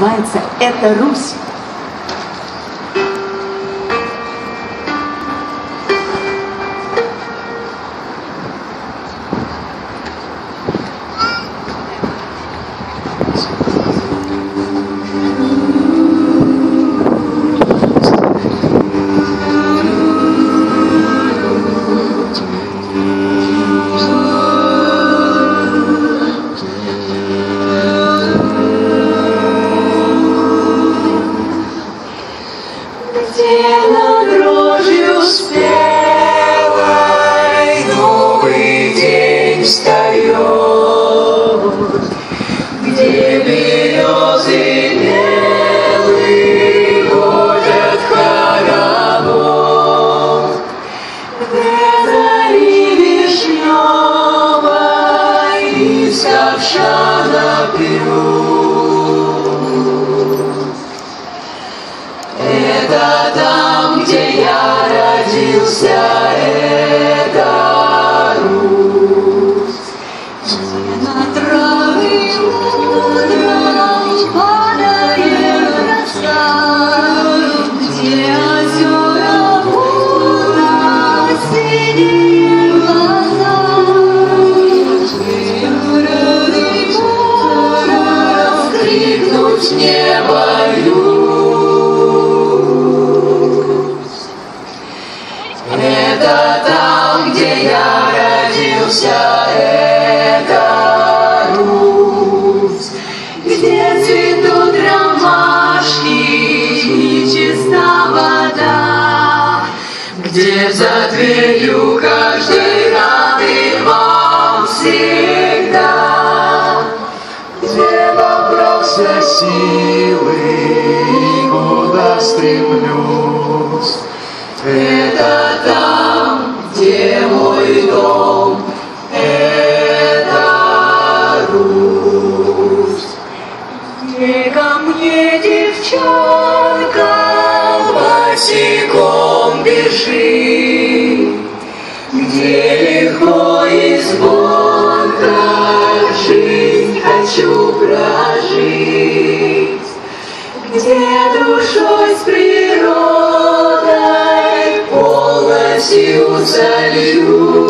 называется «Это Русь». Вся эта Русь, где цветут ромашки и чиста вода, где за дверью каждый рад и вам всегда, где набрался силы и куда стремлюсь, это там, где мой дом. девчонка босиком бежит, Где легко и звонко жизнь хочу прожить, Где душой с природой полностью сольюсь.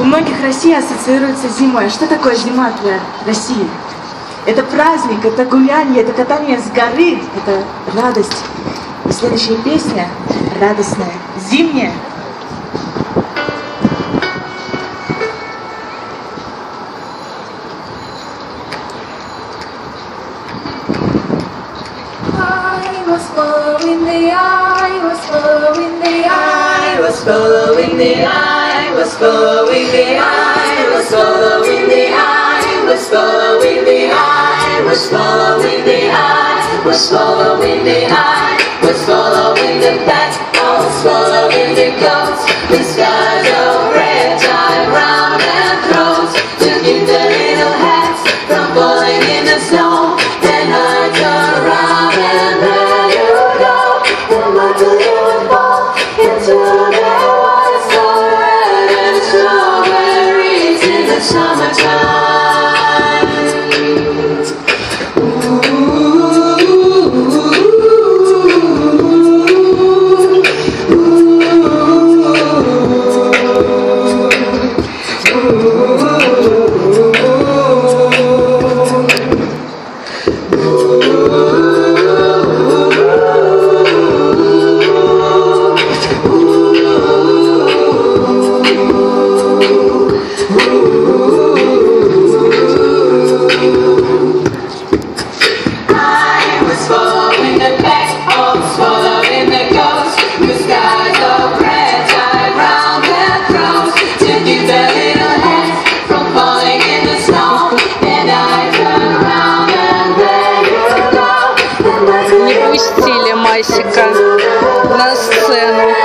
У многих Россия ассоциируется с зимой. А что такое зима для России? Это праздник, это гуляние, это катание с горы, это радость. И следующая песня радостная, зимняя. I was following the eye, Was following the eye, whisper in the eye, whisper in the eye, Was following the eye, whisper in the eye, Was following the back, Was swallow the gums. сцену.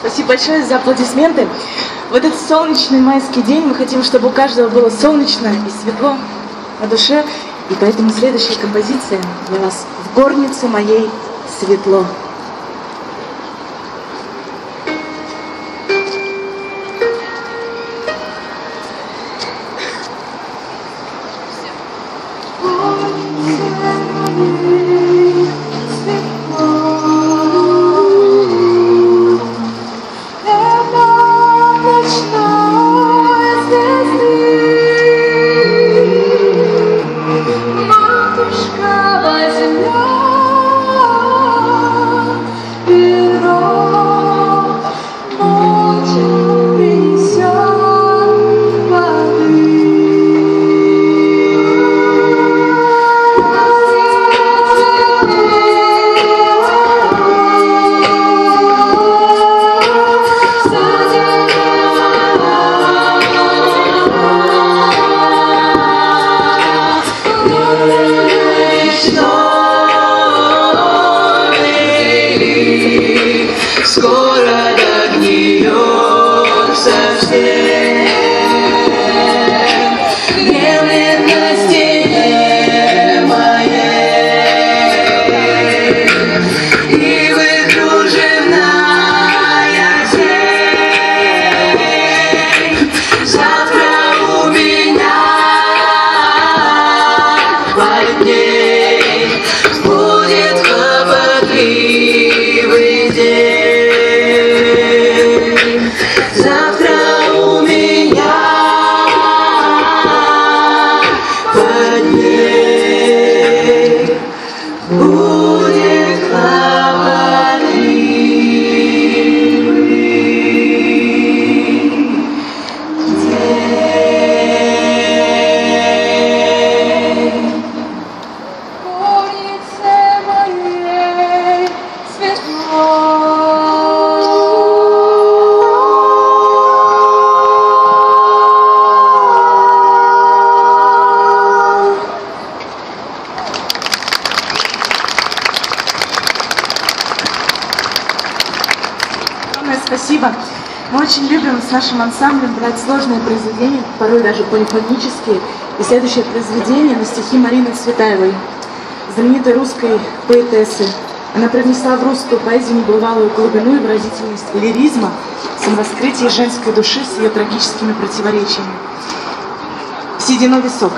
Спасибо большое за аплодисменты. В этот солнечный майский день мы хотим, чтобы у каждого было солнечно и светло на душе. И поэтому следующая композиция для вас «В горнице моей светло». Любим с нашим ансамблем брать сложные произведения, порой даже полифонические. И следующее произведение на стихи Марины Цветаевой, знаменитой русской поэтессы. Она привнесла в русскую поэзию небывалую глубину и выразительность лиризма, самораскрытие женской души с ее трагическими противоречиями. Седино висок.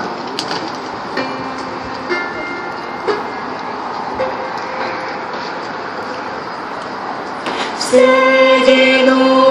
Седину